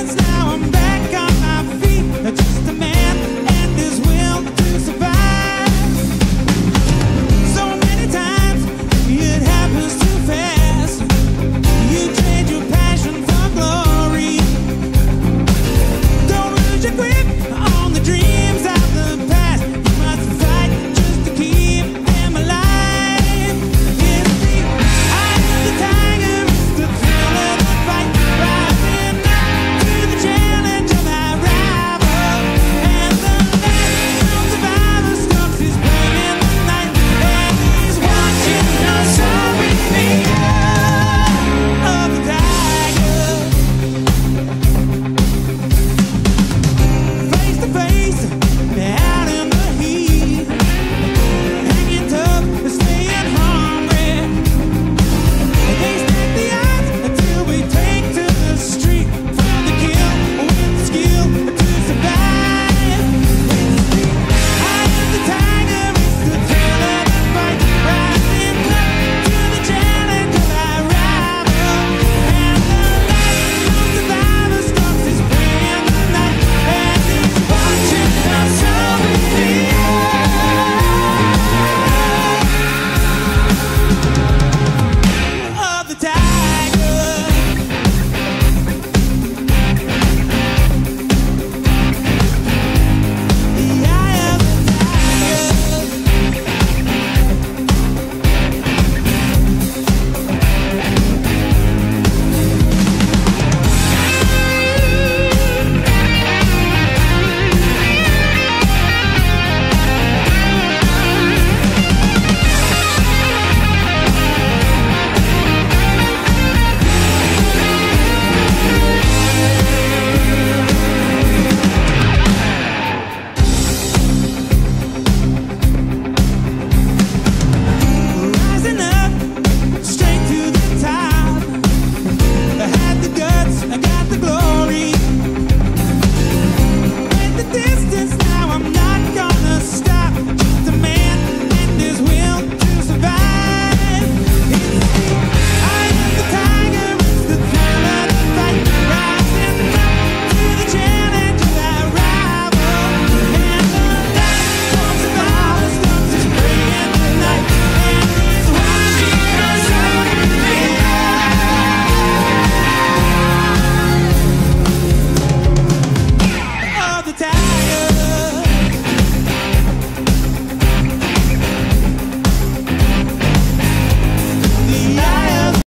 dance now.